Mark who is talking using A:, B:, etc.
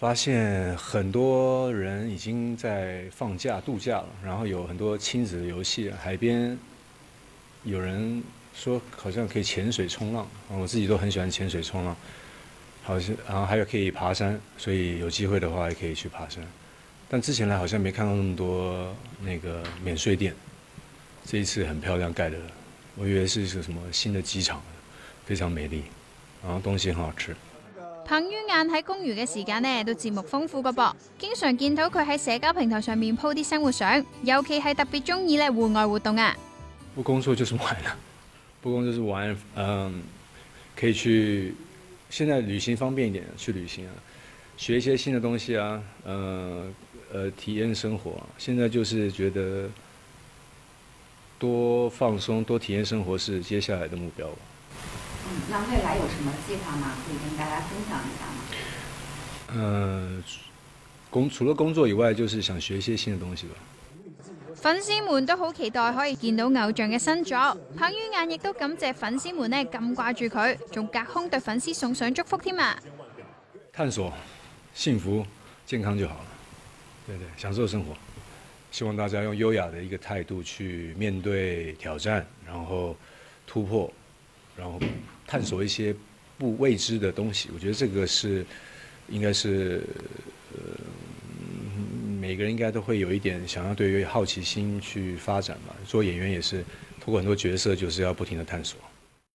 A: 发现很多人已经在放假度假了，然后有很多亲子游戏，海边有人说好像可以潜水冲浪，我自己都很喜欢潜水冲浪，好像然后还有可以爬山，所以有机会的话也可以去爬山。但之前来好像没看到那么多那个免税店，这一次很漂亮盖的，我以为是一个什么新的机场，非常美丽，然后东西很好吃。
B: 彭于晏喺公余嘅时间呢，都节目丰富个噃，经常见到佢喺社交平台上面铺啲生活相，尤其系特别中意咧户外活动啊。
A: 不工作就是玩啦，不工作就是玩，嗯，可以去，现在旅行方便一点，去旅行啊，学一些新的东西啊，嗯，呃，体验生活。现在就是觉得多放松，多体验生活是接下来的目标标。
C: 那未来有什么计划吗？可以跟大家分享一下吗？
A: 呃，工除了工作以外，就是想学一些新的东西吧。
B: 粉丝们都好期待可以见到偶像嘅新作。彭于晏亦都感谢粉丝们呢咁挂住佢，仲隔空对粉丝送上祝福添啊！
A: 探索，幸福，健康就好了。对对，享受生活。希望大家用优雅的一个态度去面对挑战，然后突破。然后探索一些不未知的东西，我觉得这个是应该是呃每个人应该都会有一点想要对于好奇心去发展嘛。做演员也是通过很多角色，就是要不停的探索。